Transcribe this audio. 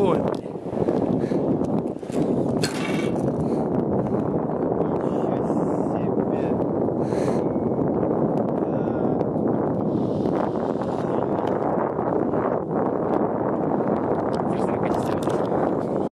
going.